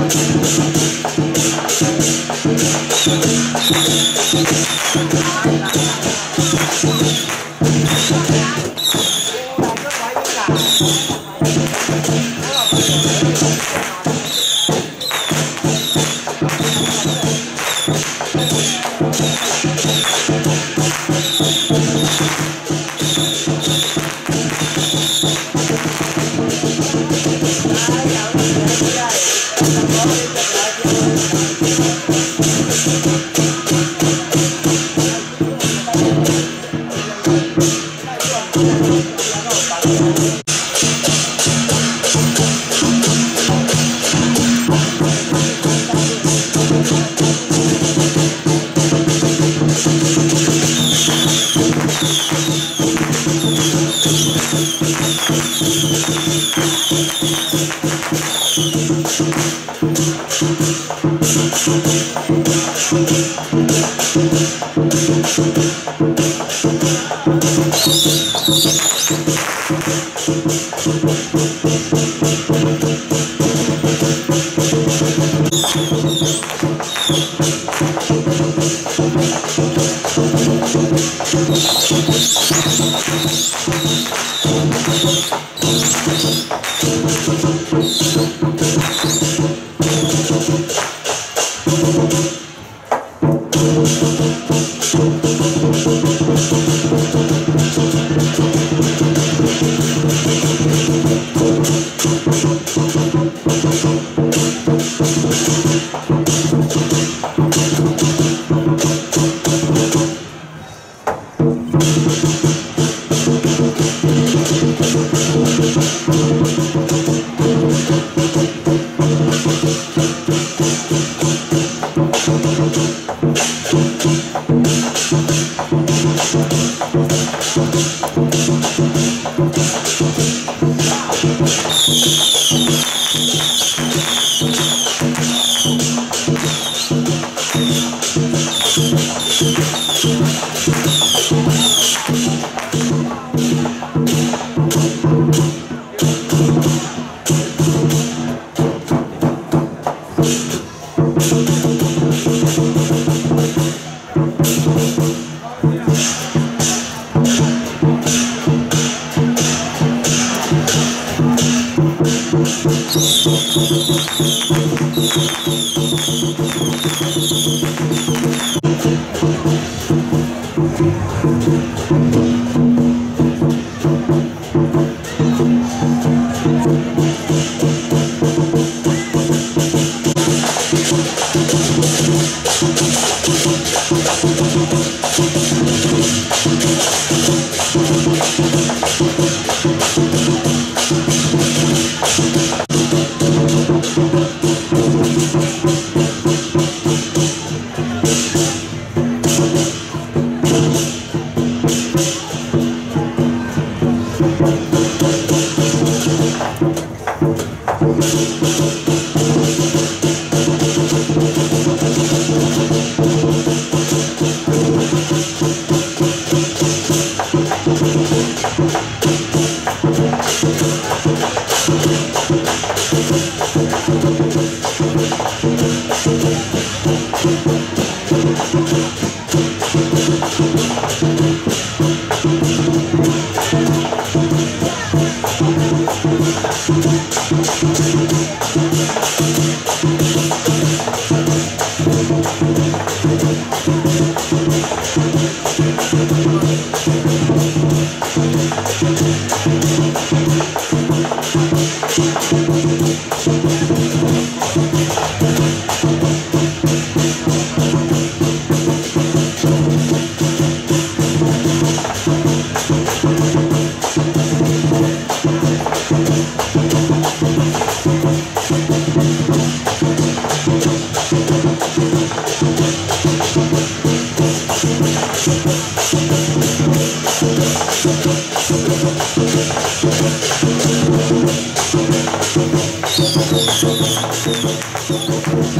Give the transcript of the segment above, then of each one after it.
Thank you.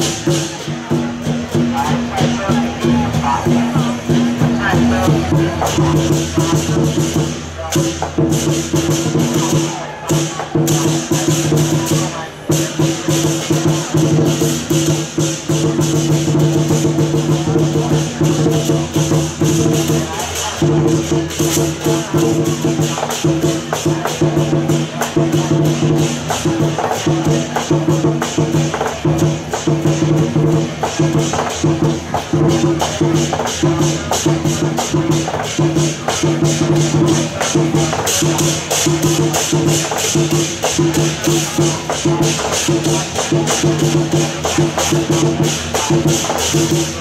Thank you.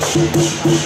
Thank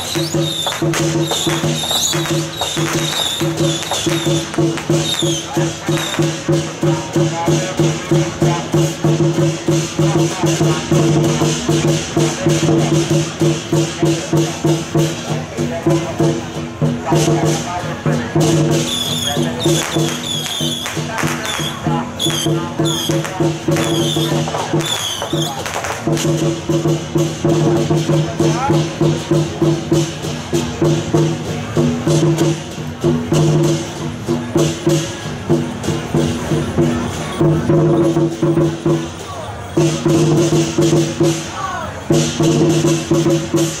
Thank Thank you.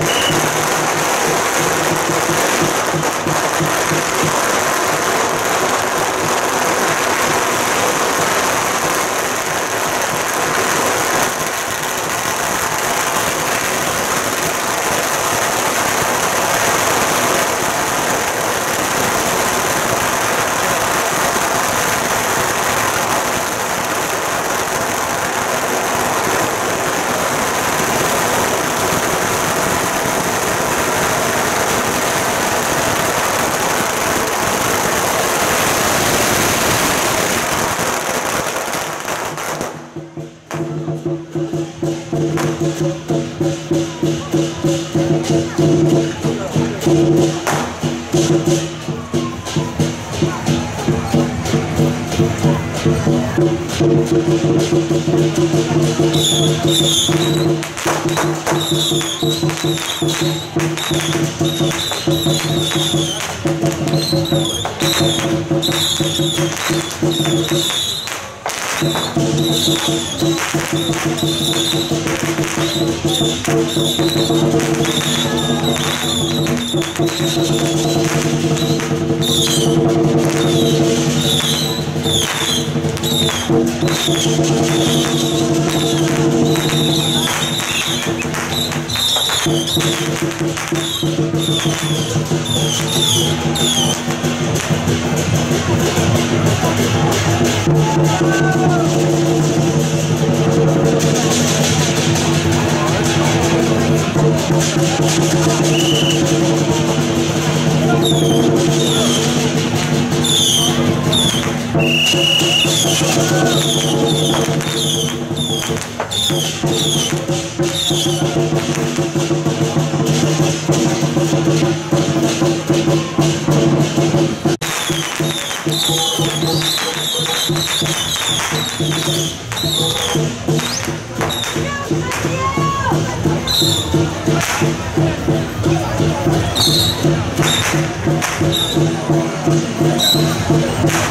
you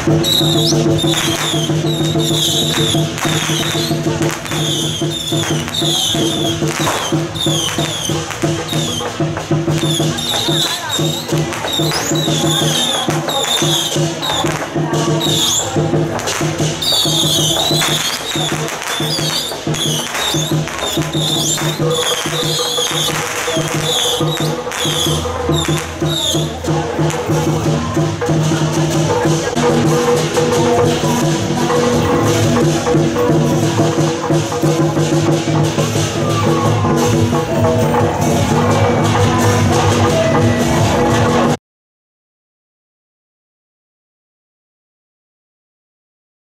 Thank you.